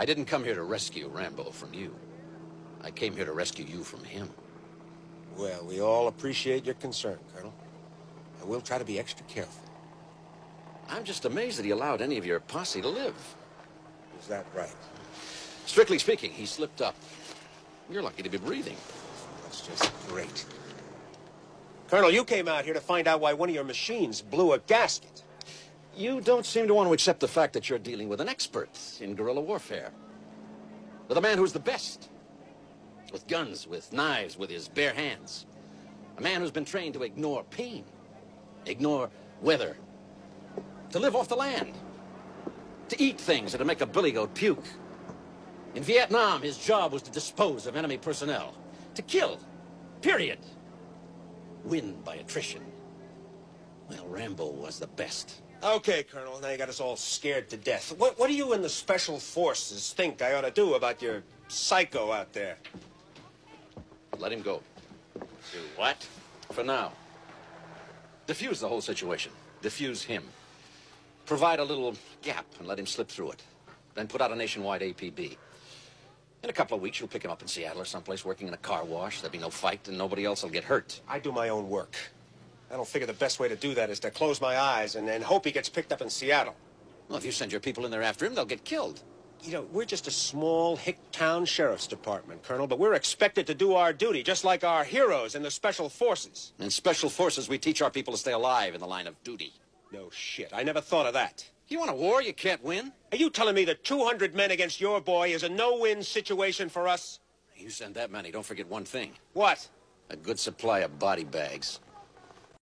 I didn't come here to rescue Rambo from you. I came here to rescue you from him. Well, we all appreciate your concern, Colonel. And we'll try to be extra careful. I'm just amazed that he allowed any of your posse to live. Is that right? Strictly speaking, he slipped up. You're lucky to be breathing. That's just great. Colonel, you came out here to find out why one of your machines blew a gasket. You don't seem to want to accept the fact that you're dealing with an expert in guerrilla warfare. With a man who's the best. With guns, with knives, with his bare hands. A man who's been trained to ignore pain, ignore weather, to live off the land, to eat things that'll make a billy goat puke. In Vietnam, his job was to dispose of enemy personnel, to kill, period. Win by attrition. Well, Rambo was the best. Okay, Colonel, now you got us all scared to death. What, what do you and the Special Forces think I ought to do about your psycho out there? Let him go. Do what? For now. Diffuse the whole situation. Diffuse him. Provide a little gap and let him slip through it. Then put out a nationwide APB. In a couple of weeks, you'll pick him up in Seattle or someplace working in a car wash. There'll be no fight, and nobody else will get hurt. I do my own work. I don't figure the best way to do that is to close my eyes and, and hope he gets picked up in Seattle. Well, if you send your people in there after him, they'll get killed. You know, we're just a small hick town sheriff's department, Colonel, but we're expected to do our duty, just like our heroes in the Special Forces. In Special Forces, we teach our people to stay alive in the line of duty. No shit. I never thought of that. You want a war you can't win? Are you telling me that 200 men against your boy is a no-win situation for us? You send that many, don't forget one thing. What? A good supply of body bags.